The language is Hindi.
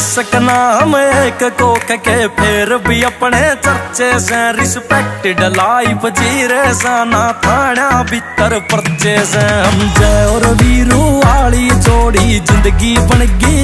सकना हम एक कोक के, फिर भी अपने चर्चे से रिस्पेक्टेड लाइफ जी रे साना थाना भीतर पर्चे से। हम जय और वीरू वाली जोड़ी ज़िंदगी बन गई।